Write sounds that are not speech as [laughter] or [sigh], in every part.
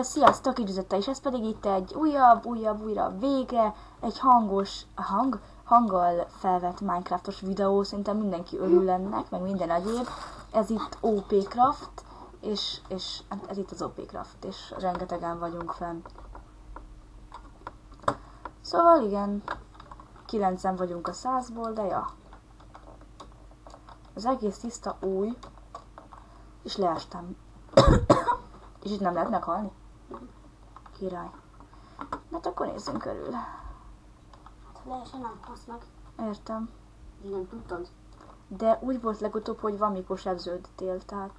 Sziasztok, üdvözötte, és ez pedig itt egy újabb, újabb, újabb végre, egy hangos, hang, hanggal felvett Minecraftos videó, szerintem mindenki örül ennek, meg minden egyéb. Ez itt OP Craft, és, és hát ez itt az OP Craft, és rengetegen vagyunk fenn. Szóval igen, kilencen vagyunk a százból, de ja. Az egész tiszta új, és leestem. És itt nem lehet meghalni? Király. Hát akkor nézzünk körül. Hát nem halsz meg. Értem. Így nem tudtad. De úgy volt legutóbb, hogy valamikor sebződtél, tehát...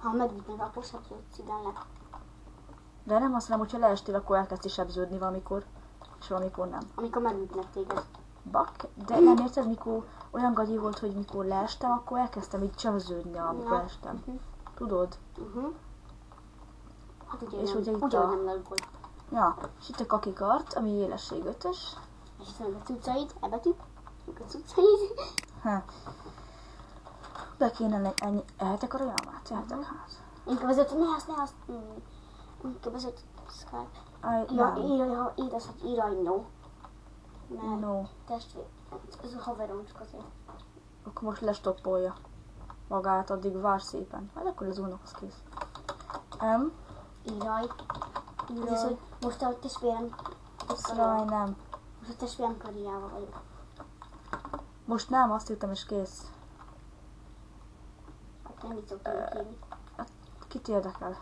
Ha megütnek, akkor se jössz ide le. De nem azt mondom, hogyha leestél, akkor elkezdti sebződni valamikor, és valamikor nem. Amikor megütnek téged. Bak, de nem érted, mikor olyan gagyi volt, hogy mikor leestem, akkor elkezdtem így sebződni, amikor Na. estem. Mhm. Tudod? Uh-huh. Hát ugye, És ugye itt a- nem lagolt. Ja, és itt a kakikart, ami élesség ötös. És itt vannak a cuccaid, e betű. A cuccaid. Ha. Be kéne le- ennyi. Ehetek a rajalmát? Ehetek hát. Inkább azért, ne azt, ne azt. Mm. Inkább azért, Skype. Ja, nem. írj, ha írsz, hogy irányó. Mert No. testvér, ez a haverom csak azért. Akkor most lestoppolja magát, addig vár szépen. Majd akkor az az kész. M, Íraj. Íraj. Ez, hogy most a testvérem, Raj, nem. most a testvérem karriával vagyok. Most nem, azt írtam és kész. Hát nem így szoktam írni. Kit érdekel?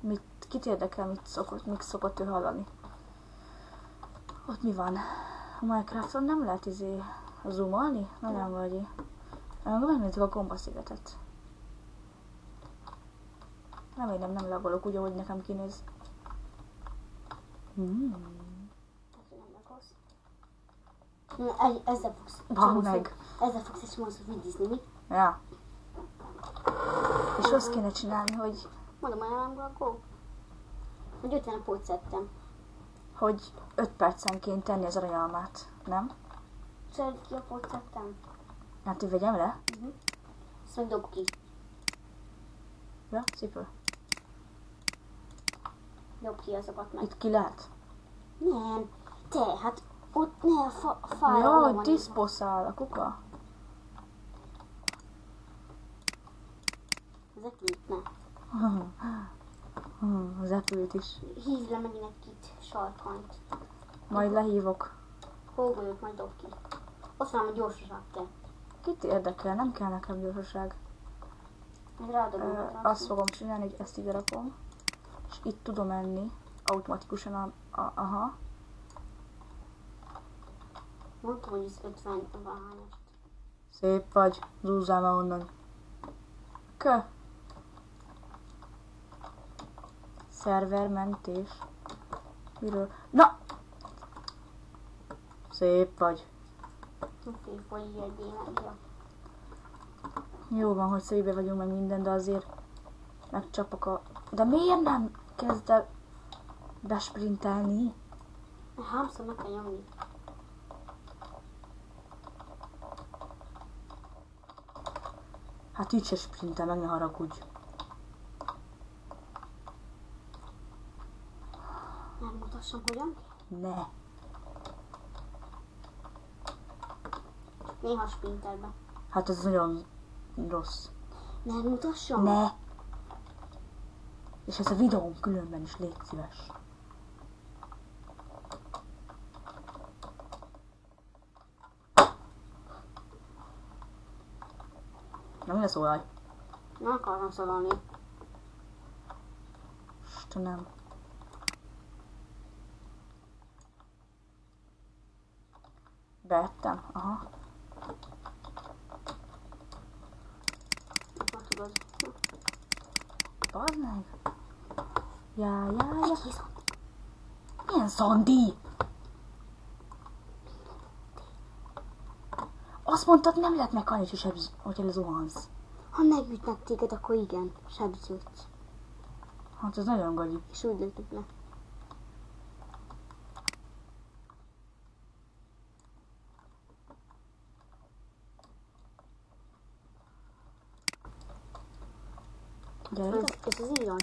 Mit, kit érdekel, mit szokott, mit szokott ő hallani? Ott mi van? A Minecrafton nem lehet izé zoomolni? Na nem vagy. Akkor megnézzük a gombaszigetet. Remélem nem lagolok úgy, ahogy nekem kinéz. Hmm. Na, Ezzel fogsz. Van meg. Ezzel fogsz egy csomószor vidizni, mi? Ja. És azt kéne csinálni, hogy, Mondom, hogy nem akkor. Hogy 50 pót szedtem. hogy 5 percenként tenni az aranyalmát, nem? Szerinted ki a pót szedtem? Hát, hogy vegyem le? Ezt meg dob ki. Ja, szépen. Dob ki azokat meg. Itt ki lehet? Nem. Te, hát ott ne a fa, fára. Ja, hogy diszposzál a kuka. Ezek mit? Ne. Hmm, [laughs] az epült is. Hívd le megint egy kit sarkanyt. Majd lehívok. Hógolyót majd dob ki. Azt mondom, hogy gyorsaság kell. Kit érdekel? Nem kell nekem gyorsaság. Ö, a azt fogom csinálni, hogy ezt ide rakom. És itt tudom enni. Automatikusan a, a, aha. Mondtam, hogy ez 50 valahányast. Szép vagy. Zúzzál már onnan. Kö. Szervermentés. Miről? Na! Szép vagy. Folyj egy énergia. Jó van, hogy szépen vagyunk meg minden, de azért megcsapok a... De miért nem kezd el besprintelni? Háromszor meg kell nyomni. Hát így se sprintel, meg ne haragudj. Megmutassam, hogyan? Ne. Néha sprinterbe. Hát ez nagyon rossz. Megmutassam? Ne. És ez a videón különben is légy szíves. Nem ne szólalj. Nem akarom szólani. Istenem. Beettem, aha. Bazd meg. Já, já, já. Egy viszont. Milyen Szandi? Azt mondtad, nem lehet meghalni, hogy sebz, hogyha lezuhansz. Ha megütnek téged, akkor igen, sebződsz. Hát ez nagyon gagyi. És úgy lőttek le. Gyere Ez, ez az írony,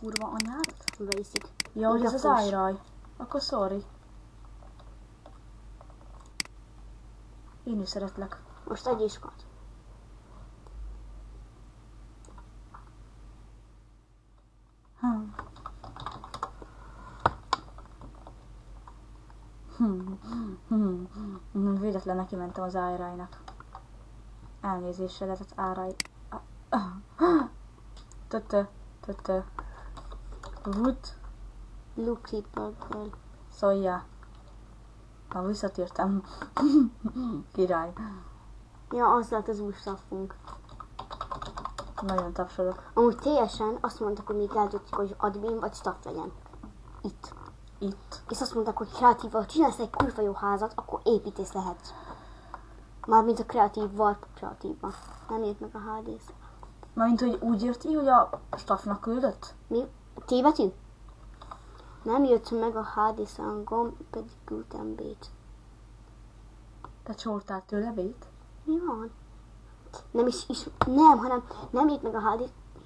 kurva anyádat? Basic. Ja, hogy ez az ájraj. Akkor sorry. Én is szeretlek. Most egy iskat. Hmm. Hmm. Hmm. Hmm. Véletlen neki mentem az ájrájnak. Elnézésre lehetett áráj. Töttö. Töttö. Wood. Blue Creeper Girl. Szóljá. Na, visszatértem. [laughs] Király. Ja, az lett az új staffunk. Nagyon tapsolok. Amúgy teljesen azt mondták, hogy még eldöntjük, hogy admin vagy staff legyen. Itt. Itt. És azt mondták, hogy kreatív, ha csinálsz egy kurva jó házat, akkor építész lehetsz. Mármint a kreatív warp kreatívba. Nem ért meg a HD-sz. Mármint, hogy úgy ki, hogy a staffnak küldött? Mi? Tévedj? Nem jött meg a HD szangom, pedig küldtem bét. Te csortál tőle bét? Mi van? Nem is, is nem, hanem nem jött meg a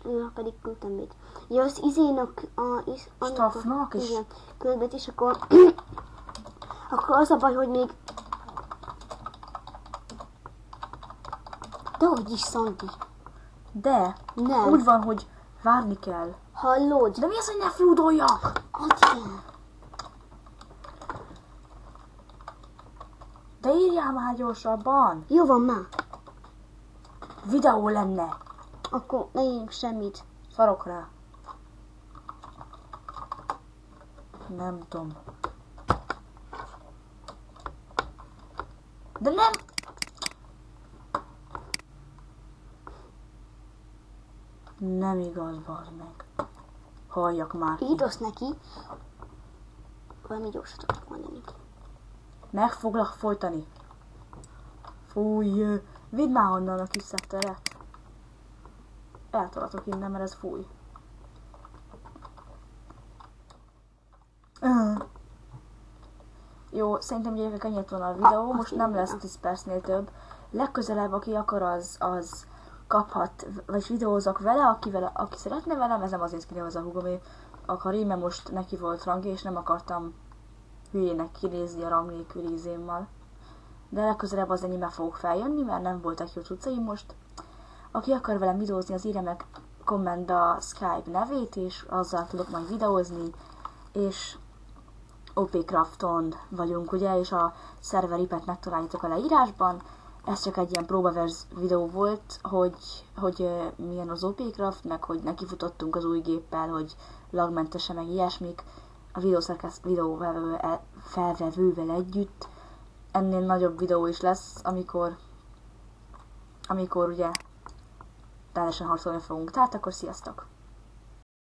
ja, pedig küldtem bét. Ja, az izének, a, is, Staffnak is? Igen, küldbét, és akkor, [clears throat] akkor az a baj, hogy még de hogy is, Szandi? De, Nem. úgy van, hogy várni kell. Hallod? De mi az, hogy ne flúdoljak? Add el. De írjál már gyorsabban. Jó van már. Videó lenne. Akkor ne írjunk semmit. Szarok rá. Nem tudom. De nem! Nem igaz, bazd meg. Halljak már. Írsz neki. Valami gyorsat tudok mondani. Meg foglak folytani. Fúj, vidd már onnan a kis szetteret. Eltolatok innen, mert ez fúj. Jó, szerintem gyerekek ennyi lett volna a videó, most nem lesz 10 percnél több. Legközelebb, aki akar, az, az kaphat, vagy videózok vele, aki, vele, aki szeretne velem, ez nem azért ki, az a hugomé akar, mert most neki volt rangja, és nem akartam hülyének kinézni a rang nélküli izémmal. De legközelebb az ennyivel fogok feljönni, mert nem voltak jó cuccaim most. Aki akar velem videózni, az írja meg kommentbe a Skype nevét, és azzal tudok majd videózni, és OP Crafton vagyunk, ugye, és a szerver ipet megtaláljátok a leírásban. Ez csak egy ilyen próbaverz videó volt, hogy, hogy milyen az OP Craft, meg hogy nekifutottunk az új géppel, hogy lagmentese, meg ilyesmik a videószerkeszt videóvevő, e- felvevővel együtt. Ennél nagyobb videó is lesz, amikor amikor ugye teljesen harcolni fogunk. Tehát akkor sziasztok!